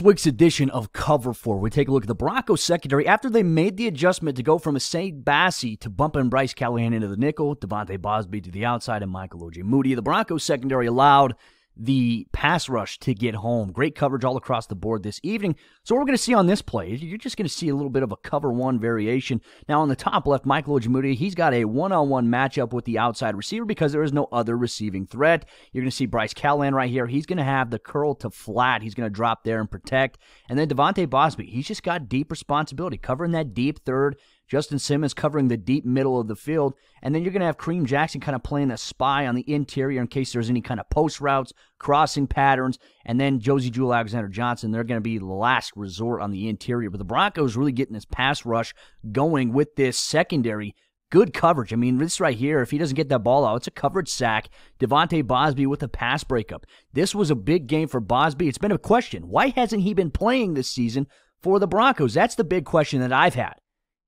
this week's edition of Cover 4, we take a look at the Broncos secondary after they made the adjustment to go from Essang Bassey to bumping Bryce Callahan into the nickel, De'Vante Bausby to the outside, and Michael Ojemudia. The Broncos secondary allowed the pass rush to get home. Great coverage all across the board this evening. So, what we're going to see on this play, you're just going to see a little bit of a cover one variation. Now, on the top left, Michael Ojemudia, he's got a one on one matchup with the outside receiver because there is no other receiving threat. You're going to see Bryce Callahan right here. He's going to have the curl to flat. He's going to drop there and protect. And then De'Vante Bausby, he's just got deep responsibility, covering that deep third Justin Simmons covering the deep middle of the field. And then you're going to have Kareem Jackson kind of playing a spy on the interior in case there's any kind of post routes, crossing patterns. And then Josey Jewell, Alexander Johnson, they're going to be the last resort on the interior. But the Broncos really getting this pass rush going with this secondary. Good coverage. I mean, this right here, if he doesn't get that ball out, it's a coverage sack. De'Vante Bausby with a pass breakup. This was a big game for Bausby. It's been a question. Why hasn't he been playing this season for the Broncos? That's the big question that I've had.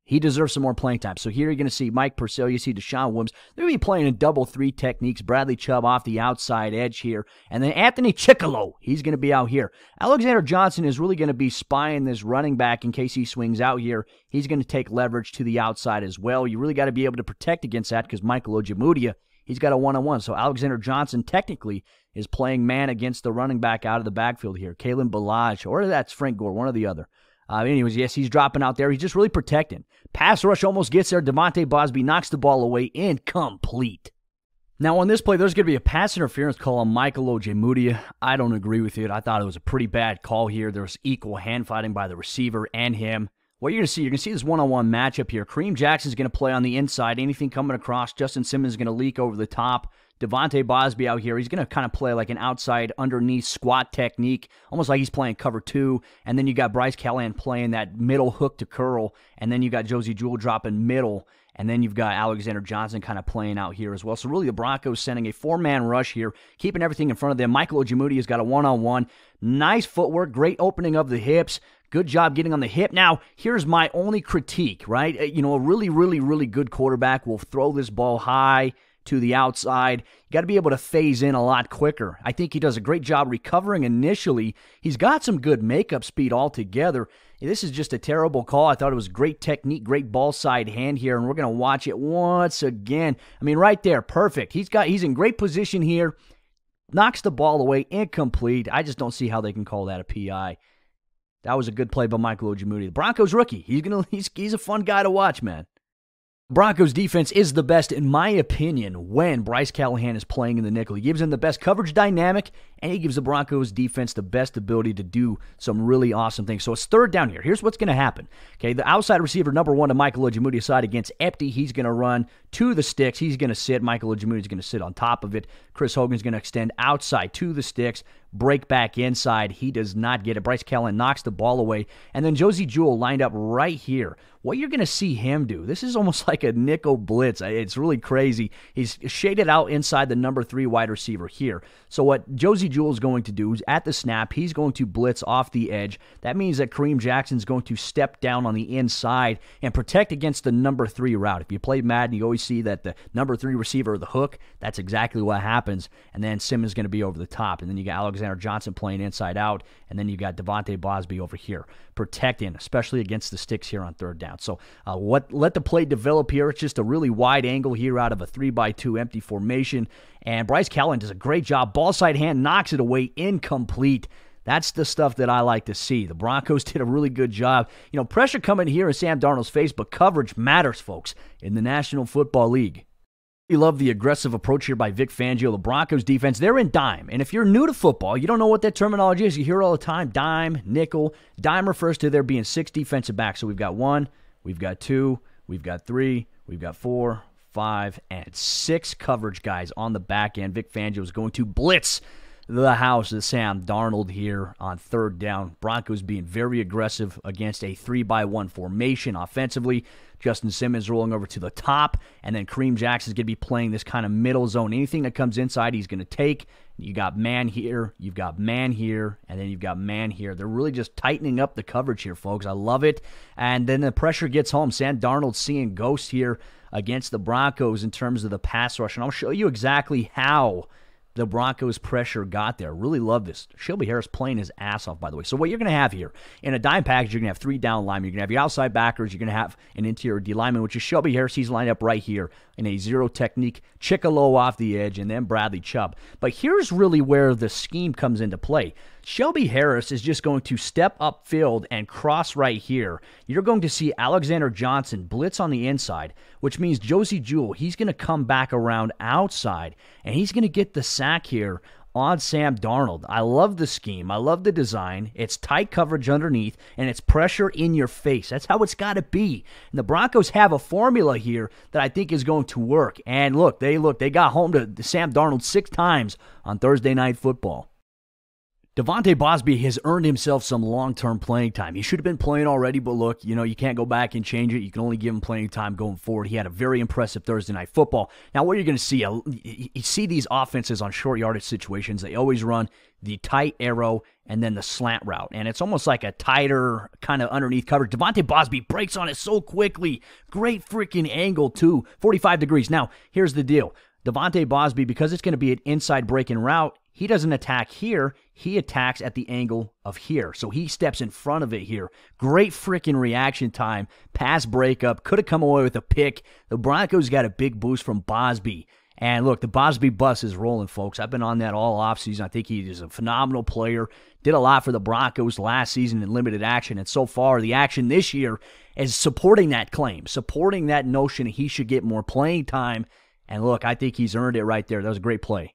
He deserves some more playing time. So here you're going to see Mike Purcell, you see DeShawn Williams. They're going to be playing in double three techniques. Bradley Chubb off the outside edge here. And then Anthony Chickillo, he's going to be out here. Alexander Johnson is really going to be spying this running back in case he swings out here. He's going to take leverage to the outside as well. You really got to be able to protect against that because Michael Ojemudia, he's got a one-on-one. So Alexander Johnson technically is playing man against the running back out of the backfield here. Kalen Ballage, or that's Frank Gore, one or the other. Uh, anyways, yes, he's dropping out there. He's just really protecting. Pass rush almost gets there. De'Vante Bausby knocks the ball away. Incomplete. Now, on this play, there's going to be a pass interference call on Michael O.J. Ojemudia. I don't agree with it. I thought it was a pretty bad call here. There was equal hand fighting by the receiver and him. What you're going to see, you're going to see this one on one matchup here. Kareem Jackson's going to play on the inside. Anything coming across, Justin Simmons is going to leak over the top. De'Vante Bausby out here, he's going to kind of play like an outside underneath squat technique, almost like he's playing cover two. And then you got Bryce Callahan playing that middle hook to curl. And then you got Josey Jewell dropping middle. And then you've got Alexander Johnson kind of playing out here as well. So really the Broncos sending a four-man rush here, keeping everything in front of them. Michael Ojemudia has got a one-on-one. Nice footwork, great opening of the hips. Good job getting on the hip. Now, here's my only critique, right? Uh, you know, a really, really, really good quarterback will throw this ball high, to the outside. You got to be able to phase in a lot quicker. I think he does a great job recovering initially. He's got some good makeup speed altogether. This is just a terrible call. I thought it was great technique, great ball side hand here, and we're going to watch it once again. I mean, right there, perfect. He's got he's in great position here. Knocks the ball away, incomplete. I just don't see how they can call that a PI. That was a good play by Michael Ojemudia. The Broncos rookie. He's gonna he's he's a fun guy to watch, man. Broncos defense is the best, in my opinion, when Bryce Callahan is playing in the nickel. He gives them the best coverage dynamic, and he gives the Broncos defense the best ability to do some really awesome things. So it's third down here. Here's what's going to happen. Okay, the outside receiver, number one to Michael Ojemudia side against empty. He's going to run to the sticks. He's going to sit. Michael Ojemudia is going to sit on top of it. Chris Hogan's going to extend outside to the sticks break back inside. He does not get it. Bryce Callahan knocks the ball away. And then Josey Jewell lined up right here. What you're going to see him do, this is almost like a nickel blitz. It's really crazy. He's shaded out inside the number three wide receiver here. So what Josey Jewell is going to do is at the snap, he's going to blitz off the edge. That means that Kareem Jackson's going to step down on the inside and protect against the number three route. If you play Madden, you always see that the number three receiver, the hook, that's exactly what happens. And then Simmons is going to be over the top. And then you got Alexander Alexander Johnson playing inside out, and then you got De'Vante Bausby over here protecting, especially against the sticks here on third down. So uh, what let the play develop here. It's just a really wide angle here out of a three by two empty formation, and Bryce Callahan does a great job. Ball side hand knocks it away, incomplete. That's the stuff that I like to see. The Broncos did a really good job. You know, pressure coming here in Sam Darnold's face, but coverage matters, folks, in the National Football League. We love the aggressive approach here by Vic Fangio. The Broncos defense, they're in dime. And if you're new to football, you don't know what that terminology is. You hear all the time dime, nickel. Dime refers to there being six defensive backs. So we've got one, we've got two, we've got three, we've got four, five, and six coverage guys on the back end. Vic Fangio is going to blitz the house of Sam Darnold here on third down. Broncos being very aggressive against a three by one formation offensively. Justin Simmons rolling over to the top, and then Kareem Jackson's going to be playing this kind of middle zone. Anything that comes inside, he's going to take. You got man here, you've got man here, and then you've got man here. They're really just tightening up the coverage here, folks. I love it. And then the pressure gets home. Sam Darnold seeing ghosts here against the Broncos in terms of the pass rush, and I'll show you exactly how the Broncos pressure got there. Really love this. Shelby Harris playing his ass off, by the way. So what you're going to have here in a dime package, you're going to have three down linemen. You're going to have your outside backers. You're going to have an interior D lineman, which is Shelby Harris. He's lined up right here in a zero technique. Chickillo off the edge, and then Bradley Chubb. But here's really where the scheme comes into play. Shelby Harris is just going to step upfield and cross right here. You're going to see Alexander Johnson blitz on the inside, which means Josey Jewell, he's going to come back around outside, and he's going to get the sack here on Sam Darnold. I love the scheme. I love the design. It's tight coverage underneath and it's pressure in your face. That's how it's got to be. And the Broncos have a formula here that I think is going to work. And look, they look, they got home to Sam Darnold 6 times on Thursday night football. De'Vante Bausby has earned himself some long term playing time. He should have been playing already, but look, you know, you can't go back and change it. You can only give him playing time going forward. He had a very impressive Thursday night football. Now, what you're going to see, you see these offenses on short yardage situations, they always run the tight arrow and then the slant route. And it's almost like a tighter kind of underneath coverage. De'Vante Bausby breaks on it so quickly. Great freaking angle, too. 45 degrees. Now, here's the deal. De'Vante Bausby, because it's going to be an inside breaking route, he doesn't attack here. He attacks at the angle of here. So he steps in front of it here. Great freaking reaction time. Pass breakup. Could have come away with a pick. The Broncos got a big boost from Bausby. And look, the Bausby bus is rolling, folks. I've been on that all offseason. I think he is a phenomenal player. Did a lot for the Broncos last season in limited action. And so far, the action this year is supporting that claim, supporting that notion he should get more playing time. And look, I think he's earned it right there. That was a great play.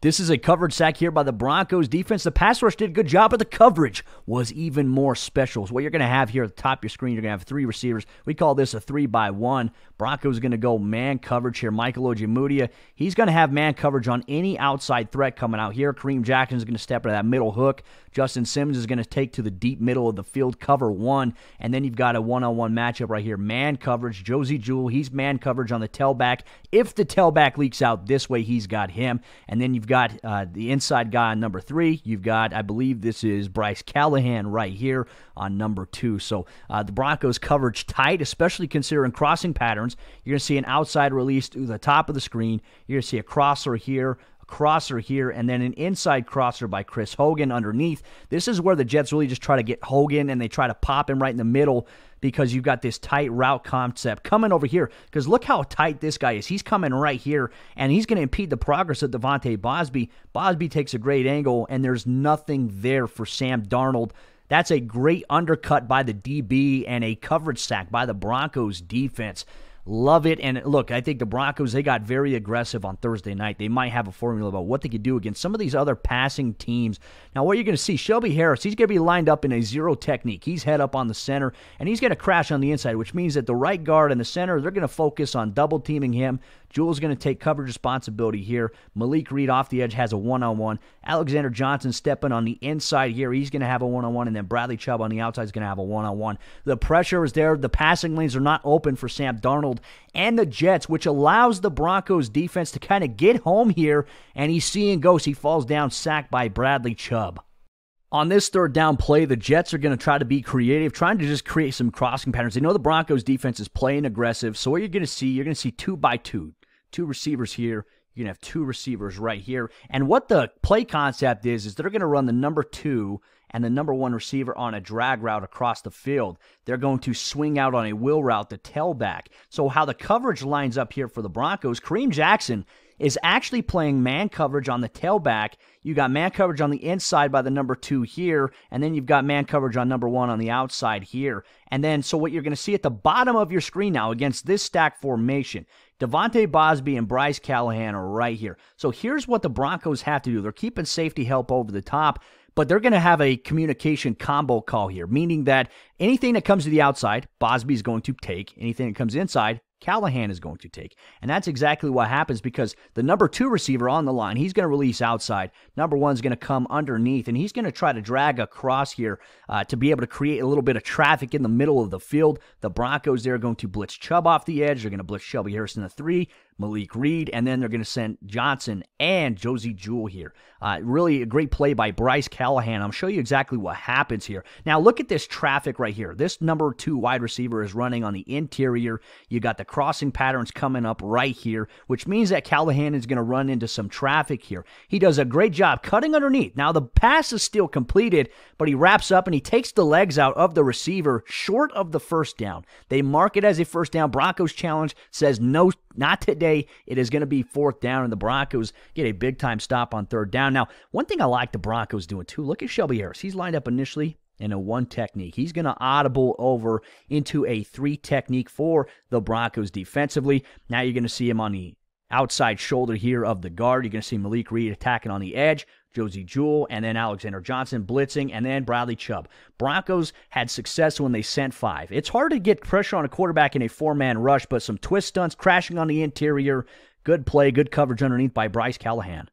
This is a covered sack here by the Broncos defense. The pass rush did a good job, but the coverage was even more special. So what you're going to have here at the top of your screen, you're going to have three receivers. We call this a three by one. Broncos going to go man coverage here. Michael Ojemudia, he's going to have man coverage on any outside threat coming out here. Kareem Jackson is going to step into that middle hook. Justin Simmons is going to take to the deep middle of the field, cover one, and then you've got a one-on-one matchup right here. Man coverage. Josey Jewell, he's man coverage on the tailback. If the tailback leaks out this way, he's got him. And then you've got uh, the inside guy on number three. You've got, I believe this is Bryce Callahan right here on number two. So uh, the Broncos coverage tight, especially considering crossing patterns. You're going to see an outside release to the top of the screen. You're going to see a crosser here, crosser here, and then an inside crosser by Chris Hogan underneath. This is where the Jets really just try to get Hogan and they try to pop him right in the middle because you've got this tight route concept coming over here. Because look how tight this guy is. He's coming right here, and he's going to impede the progress of De'Vante Bausby. Bausby takes a great angle, and there's nothing there for Sam Darnold. That's a great undercut by the DB and a coverage sack by the Broncos defense. Love it. And look, I think the Broncos, they got very aggressive on Thursday night. They might have a formula about what they could do against some of these other passing teams. Now, what you're going to see, Shelby Harris, he's going to be lined up in a zero technique. He's head up on the center, and he's going to crash on the inside, which means that the right guard and the center, they're going to focus on double teaming him. Jewell's going to take coverage responsibility here. Malik Reed off the edge has a one on one. Alexander Johnson stepping on the inside here. He's going to have a one on one. And then Bradley Chubb on the outside is going to have a one on one. The pressure is there. The passing lanes are not open for Sam Darnold and the Jets, which allows the Broncos defense to kind of get home here. And he's seeing ghosts. He falls down, sacked by Bradley Chubb. On this third down play, the Jets are going to try to be creative, trying to just create some crossing patterns. They know the Broncos defense is playing aggressive. So what you're going to see, you're going to see two by two two receivers here. You're going to have two receivers right here. And what the play concept is, is they're going to run the number two and the number one receiver on a drag route across the field. They're going to swing out on a wheel route to tailback. So, how the coverage lines up here for the Broncos, Kareem Jackson is actually playing man coverage on the tailback. You got man coverage on the inside by the number two here, and then you've got man coverage on number one on the outside here. And then, so what you're going to see at the bottom of your screen now against this stack formation, De'Vante Bausby and Bryce Callahan are right here. So here's what the Broncos have to do. They're keeping safety help over the top, but they're going to have a communication combo call here, meaning that anything that comes to the outside, Bausby is going to take. Anything that comes inside, Callahan is going to take. And that's exactly what happens because the number two receiver on the line, he's going to release outside. Number one's going to come underneath, and he's going to try to drag across here uh, to be able to create a little bit of traffic in the middle of the field. The Broncos, they're going to blitz Chubb off the edge. They're going to blitz Shelby Harris on the three. Malik Reed, and then they're going to send Johnson and Josey Jewell here. Uh, really a great play by Bryce Callahan. I'll show you exactly what happens here. Now, look at this traffic right here. This number two wide receiver is running on the interior. You got the crossing patterns coming up right here, which means that Callahan is going to run into some traffic here. He does a great job cutting underneath. Now, the pass is still completed, but he wraps up and he takes the legs out of the receiver short of the first down. They mark it as a first down. Broncos challenge says no, not today. It is going to be fourth down, and the Broncos get a big time stop on third down. Now, one thing I like the Broncos doing too, look at Shelby Harris. He's lined up initially in a one technique. He's going to audible over into a three technique for the Broncos defensively. Now you're going to see him on the outside shoulder here of the guard. You're going to see Malik Reed attacking on the edge. Josey Jewell, and then Alexander Johnson blitzing, and then Bradley Chubb. Broncos had success when they sent five. It's hard to get pressure on a quarterback in a four man rush, but some twist stunts crashing on the interior. Good play, good coverage underneath by Bryce Callahan.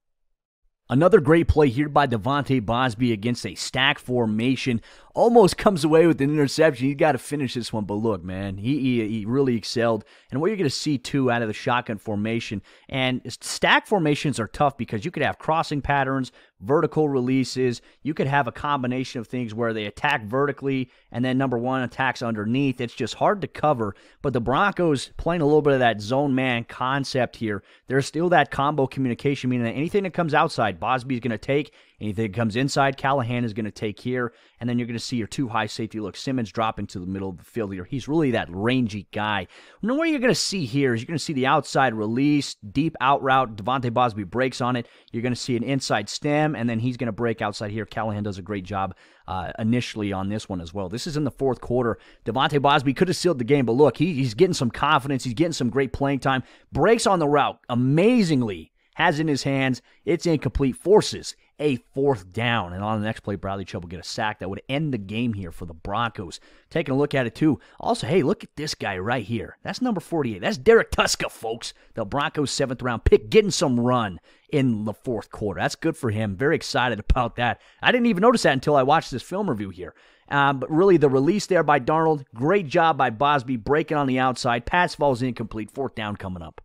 Another great play here by De'Vante Bausby against a stack formation. Almost comes away with an interception. You got to finish this one, but look, man, he, he, he really excelled. And what you're going to see too out of the shotgun formation and stack formations are tough because you could have crossing patterns, vertical releases. You could have a combination of things where they attack vertically and then number one attacks underneath. It's just hard to cover. But the Broncos playing a little bit of that zone man concept here. There's still that combo communication, meaning that anything that comes outside, Bausby's going to take. Anything that comes inside, Callahan is going to take here. And then you're going to see your two high safety look. Simmons dropping to the middle of the field here. He's really that rangy guy. And what you're going to see here is you're going to see the outside release, deep out route. De'Vante Bausby breaks on it. You're going to see an inside stem, and then he's going to break outside here. Callahan does a great job uh, initially on this one as well. This is in the fourth quarter. De'Vante Bausby could have sealed the game, but look, he, he's getting some confidence. He's getting some great playing time. Breaks on the route amazingly has in his hands. It's incomplete. Forces a fourth down. And on the next play, Bradley Chubb will get a sack that would end the game here for the Broncos. Taking a look at it, too. Also, hey, look at this guy right here. That's number 48. That's Derrek Tuszka, folks. The Broncos' seventh round pick getting some run in the fourth quarter. That's good for him. Very excited about that. I didn't even notice that until I watched this film review here. Um, but really, the release there by Darnold, great job by Bausby, breaking on the outside. Pass falls incomplete. Fourth down coming up.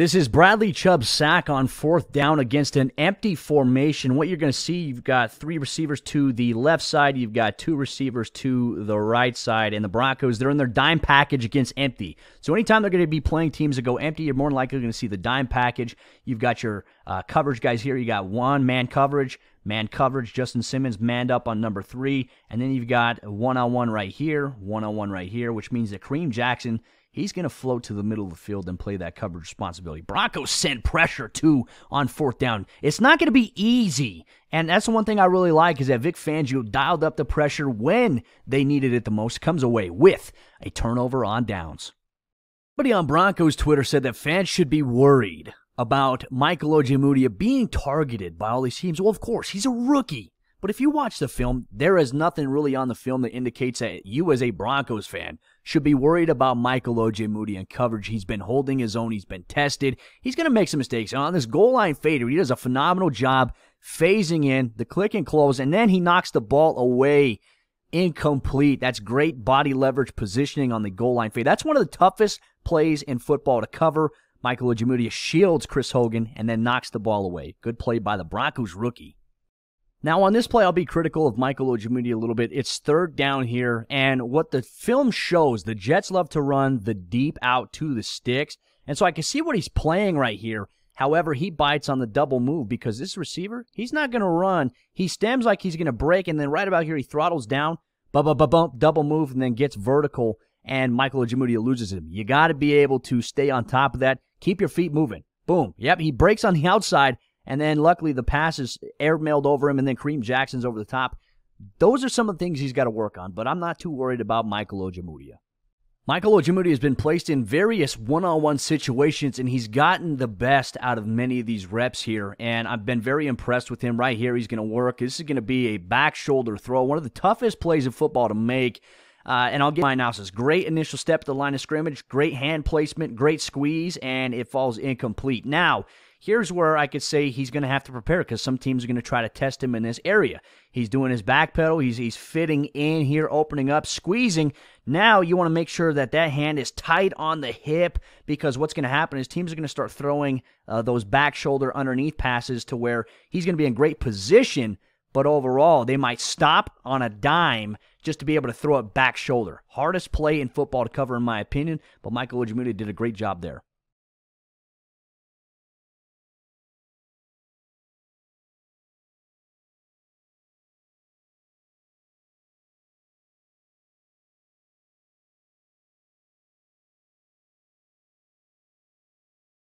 This is Bradley Chubb's sack on fourth down against an empty formation. What you're going to see, you've got three receivers to the left side, you've got two receivers to the right side, and the Broncos, they're in their dime package against empty. So anytime they're going to be playing teams that go empty, you're more than likely going to see the dime package. You've got your uh, coverage guys here. You got one man coverage, man coverage. Justin Simmons manned up on number three, and then you've got one on one right here, one on one right here, which means that Kareem Jackson he's going to float to the middle of the field and play that coverage responsibility. Broncos send pressure too on fourth down. It's not going to be easy. And that's the one thing I really like is that Vic Fangio dialed up the pressure when they needed it the most, comes away with a turnover on downs. Somebody on Broncos Twitter said that fans should be worried about Michael Ojemudia being targeted by all these teams. Well, of course, he's a rookie. But if you watch the film, there is nothing really on the film that indicates that you, as a Broncos fan, should be worried about Michael Ojemudia and coverage. He's been holding his own. He's been tested. He's going to make some mistakes. And on this goal line fader, he does a phenomenal job phasing in the click and close, and then he knocks the ball away incomplete. That's great body leverage positioning on the goal line fade. That's one of the toughest plays in football to cover. Michael Ojemudia shields Chris Hogan and then knocks the ball away. Good play by the Broncos rookie. Now, on this play, I'll be critical of Michael Ojemudia a little bit. It's third down here, and what the film shows, the Jets love to run the deep out to the sticks, and so I can see what he's playing right here. However, he bites on the double move because this receiver, he's not going to run. He stems like he's going to break, and then right about here, he throttles down, bump, bump, bump, double move, and then gets vertical, and Michael Ojemudia loses him. You got to be able to stay on top of that. Keep your feet moving. Boom. Yep, he breaks on the outside, and then luckily the pass is airmailed over him, and then Kareem Jackson's over the top. Those are some of the things he's got to work on, but I'm not too worried about Michael Ojemudia. Michael Ojemudia has been placed in various one-on-one situations, and he's gotten the best out of many of these reps here. And I've been very impressed with him right here. He's going to work. This is going to be a back shoulder throw, one of the toughest plays in football to make. Uh, and I'll give my analysis. Great initial step at the line of scrimmage, great hand placement, great squeeze, and it falls incomplete. Now, Here's where I could say he's going to have to prepare because some teams are going to try to test him in this area. He's doing his back pedal. He's he's fitting in here, opening up, squeezing. Now you want to make sure that that hand is tight on the hip because what's going to happen is teams are going to start throwing uh, those back shoulder underneath passes to where he's going to be in great position but overall, they might stop on a dime just to be able to throw it back shoulder. Hardest play in football to cover, in my opinion, but Michael Ojemudia did a great job there.